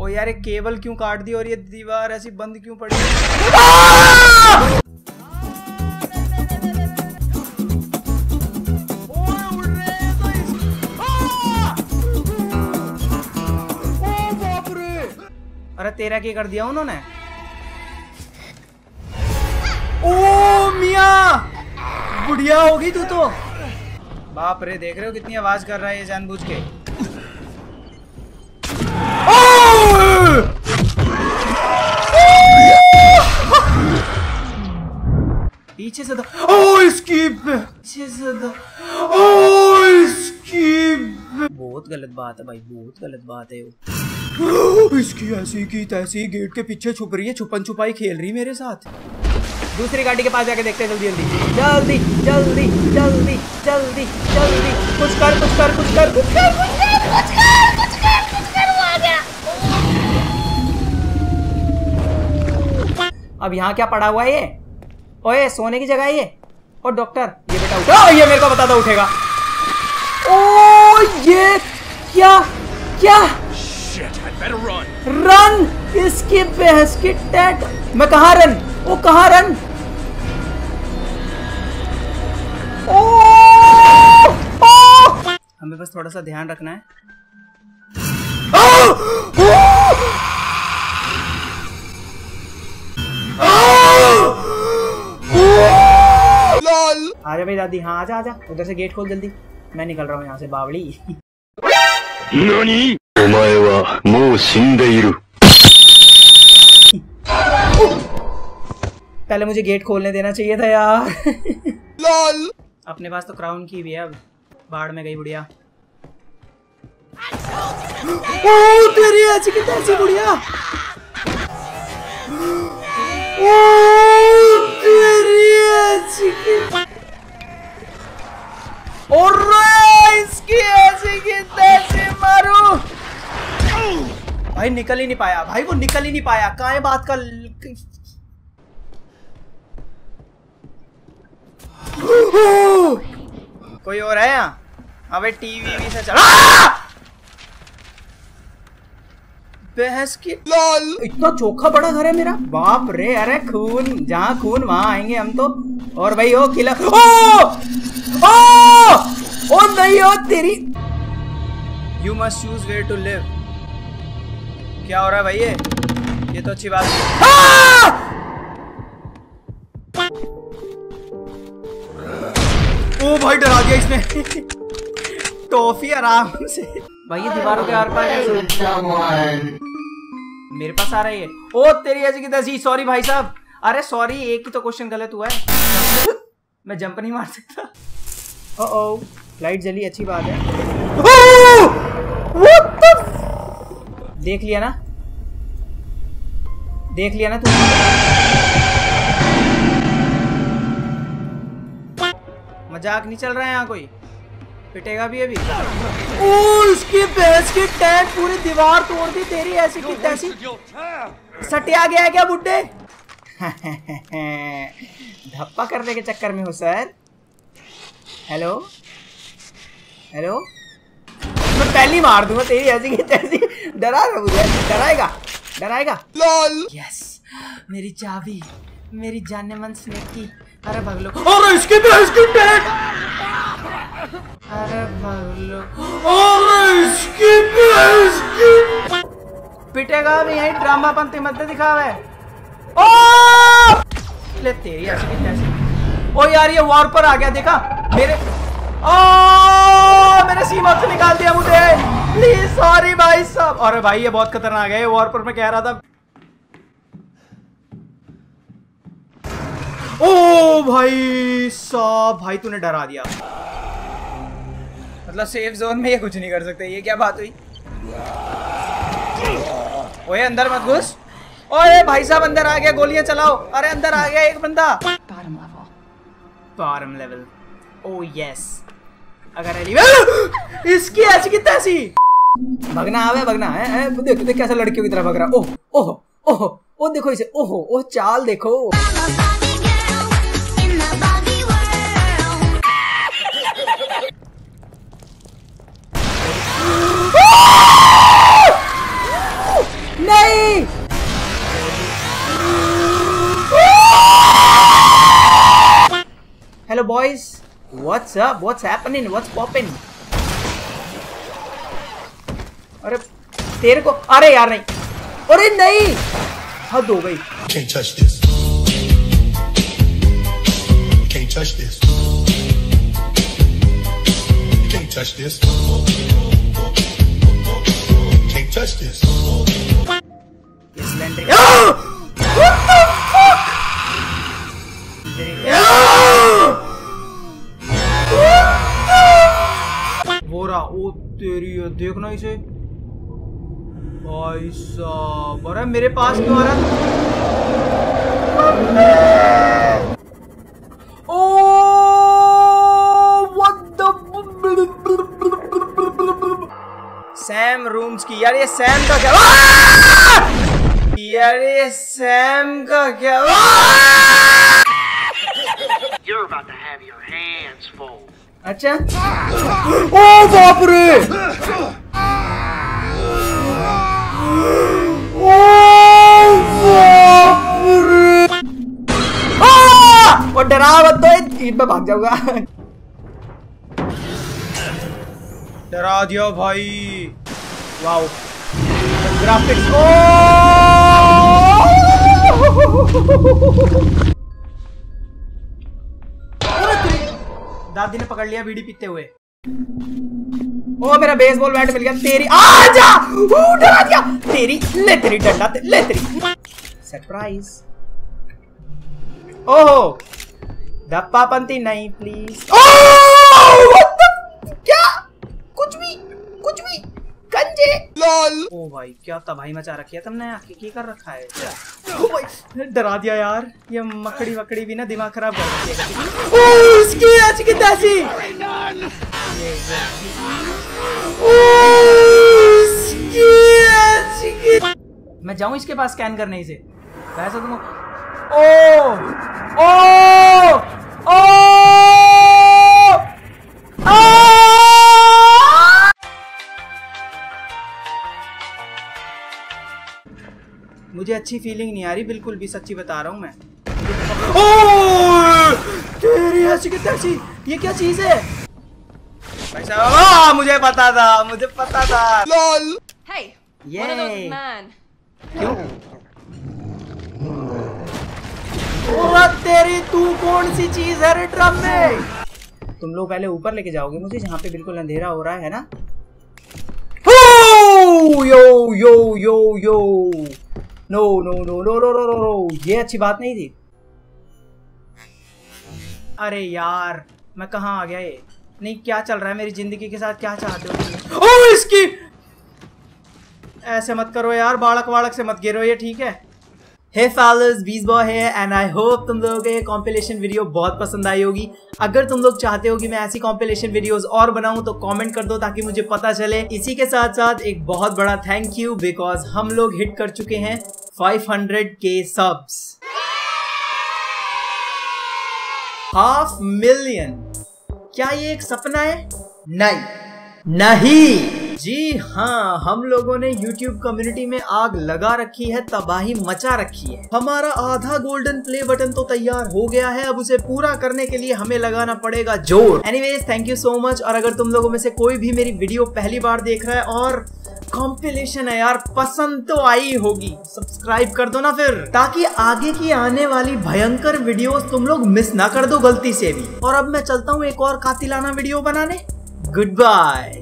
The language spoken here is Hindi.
ओ यार ये केबल क्यों काट दी और ये दीवार ऐसी बंद क्यों पड़ी? अरे तेरा क्या कर दिया उन्होंने? ओ मिया, बुढ़िया हो गई तू तो। बाप रे, देख रहे हो कितनी आवाज़ कर रहा है ये जानबूझ के। पीछे से था ओ स्कीप पीछे से था ओ स्कीप बहुत गलत बात है भाई बहुत गलत बात है वो। इसकी ऐसी की तैसी गेट के पीछे छुप रही है छुपन छुपाई खेल रही मेरे साथ। दूसरी गाड़ी के पास जाके देखते हैं जल्दी जल्दी। जल्दी जल्दी जल्दी जल्दी जल्दी। कुछ कर कुछ कर कुछ कर कुछ कर कुछ कर कुछ कर कुछ कर कुछ कर वो आ गया। अब यहाँ क्या पड़ा हुआ है ये? ओए सोने की जगह है ये। और डॉक्टर ये बेटा उठा। ये मेरे को बता दो उठेगा। ओ ये क्या क्या? रन इसकी बहस की टैट। मैं कहा रन? वो कहा रन? ओ, ओ! हमें बस थोड़ा सा ध्यान रखना है। आजा भाई दादी हाँ आजा आजा। उधर से गेट खोल जल्दी। मैं निकल रहा हूँ यहाँ से बावड़ी। पहले मुझे गेट खोलने देना चाहिए था यार। लाल। अपने पास तो क्राउन की भी है अब। बाढ़ में गई बुढ़िया। ओ तेरी ऐसी कितनी तैसी बुढ़िया। ओ भाई निकल ही नहीं पाया भाई वो निकल ही नहीं पाया। कहा है बात का कोई और है यहाँ? अबे टीवी भी से चला। बहस की लाल। इतना चोखा बड़ा घर है मेरा। बाप रे अरे खून जहाँ खून वहाँ आएँगे हम तो। और भाई ओ किला ओ! ओ! ओ नहीं ओ तेरी you must choose where to live क्या हो रहा है भाई ये? ये तो अच्छी बात ओ भाई डरा दिया इसने। टॉफी आराम से। भाई ये दीवारों के आर पार मेरे पास आ रही है ओ तेरी ऐसी की तैसी सॉरी भाई साहब। अरे सॉरी एक ही तो क्वेश्चन गलत हुआ है। मैं जंप नहीं मार सकता। ओ ओ लाइट जली अच्छी बात है। देख लिया ना? देख लिया ना तू? मज़ाक नहीं चल रहा है यहाँ कोई? पिटेगा भी अभी? ओ उसकी भैंस की टैंक पूरी दीवार तोड़ दी तेरी ऐसी की तैसी। सटिया गया है क्या बुड्ढे? धप्पा करने के चक्कर में हो सर। हेलो? हेलो? मैं पहली मार दूँगा तेरी ऐसी की तैसी। डरा रहा मुझे डराएगा डराएगा। लॉल। यस मेरी चाबी मेरी जाने मन स्नेक की। अरे भाग लो अरे इसकी भैंस की टैंक। अरे भाग लो अरे इसकी भैंस की पिटेगा भी यही ड्रामा पंक्ति मध्य दिखावे। ओ! ले तेरी ऐसी की तैसी। ओ यार ये वॉर पर आ गया देखा? मेरे ओ मेरे सीमा से निकाल दिया मुझे। प्लीज़ सॉरी भाई साहब। अरे भाई ये बहुत खतरनाक है वॉर पर मैं कह रहा था। ओ भाई साहब भाई तूने डरा दिया। मतलब सेफ़ जोन में ये कुछ नहीं कर सकते ये क्या बात हुई? ओए अंदर मत घुस। ओए भाई साहब अंदर आ गया गोलियाँ चलाओ। अरे अंदर आ गया एक बंदा। बॉटम लेवल ओ यस अगर इसकी ऐसी की तैसी। भगना आवे भगना है, है देख देख कैसा लड़कियों की तरह भग रहा ओह ओह ओह ओ देखो इसे ओहो ओह चाल देखो। नहीं! Hello boys what's up what's happening what's popping अरे तेरे को अरे यार नहीं अरे नहीं हद हो गई Can't touch this. Can't touch this. Can't touch this. Can't touch this. ये सिलेंडर What the fuck? वो रहा ओ तेरी देखना इसे अरे मेरे पास क्यों आ रहा ओ सैम रूम्स की यार ये सैम का क्या? यार ये सैम का क्या? You're about to have your hands full. अच्छा? ओ बाप रे! ये मैं भाग जाऊँगा। डरा दिया भाई। वाओ। ग्राफिक्स ओ! दादी ने पकड़ लिया बीड़ी पीते हुए। ओ मेरा बेसबॉल बैट मिल गया। तेरी आजा ऊ, डरा दिया। तेरी ले तेरी डंडा ते, ले तेरी। सरप्राइज़ ओहो! धप्पा पंती नहीं प्लीज़ the- क्या? कुछ भी कुछ भी। कंजे ओ भाई क्या तबाही मचा रखी है तुमने? आके की कर रखा है? ओ भाई डरा दिया यार। ये मकड़ी वकड़ी भी ना दिमाग खराब कर रखी है। ओ इसकी आज की तैसी। मैं जाऊँ इसके पास स्कैन करने से वैसे तुम ओ ओ ओ आ! मुझे अच्छी फीलिंग नहीं आ रही बिल्कुल भी सच्ची बता रहा हूँ मैं। ओ तेरी ऐसी की तैसी ये क्या चीज़ है? भाई साहब मुझे पता था मुझे पता था। Hey, one of those Yay. is mine. क्यों? तेरी तू कौन सी चीज़ है रे ड्रम में? तुम लोग पहले ऊपर लेके जाओगे मुझे जहाँ पे बिल्कुल अंधेरा हो रहा है ना। Yo yo yo yo. No no no no no no no no. ये अच्छी बात नहीं थी? अरे यार मैं कहाँ आ गया ये? नहीं क्या चल रहा है मेरी ज़िंदगी के साथ? क्या चाहते हो ओ इसकी! ऐसे मत करो यार बालक वालक से मत गिरो ये ठीक है। हे फैलर्स बीस बॉय है एंड आई होप तुम लोगों को ये कॉम्पिलेशन वीडियो बहुत पसंद आई होगी। अगर तुम लोग चाहते हो कि मैं ऐसी कॉम्पिलेशन वीडियोस और बनाऊँ तो कमेंट कर दो ताकि मुझे पता चले। इसी के साथ साथ एक बहुत बड़ा थैंक यू बिकॉज़ हम लोग हिट कर चुके हैं 500 के सब्स हाफ़ मिलियन क्या ये एक सपना है? नहीं। नहीं। जी हाँ हम लोगों ने YouTube कम्युनिटी में आग लगा रखी है, तबाही मचा रखी है। हमारा आधा गोल्डन प्ले बटन तो तैयार हो गया है, अब उसे पूरा करने के लिए हमें लगाना पड़ेगा ज़ोर। Anyways thank you so much और अगर तुम लोगों में से कोई भी मेरी वीडियो पहली बार देख रहा है, और कॉम्पिलेशन है यार, पसंद तो आई होगी। सब्सक्राइब कर दो ना फिर। ताकि आगे की आने वाली भयंकर वीडियोस तुम लोग मिस ना कर दो गलती से भी। और अब मैं चलता हूँ एक और कातिलाना वीडियो बनाने। Good bye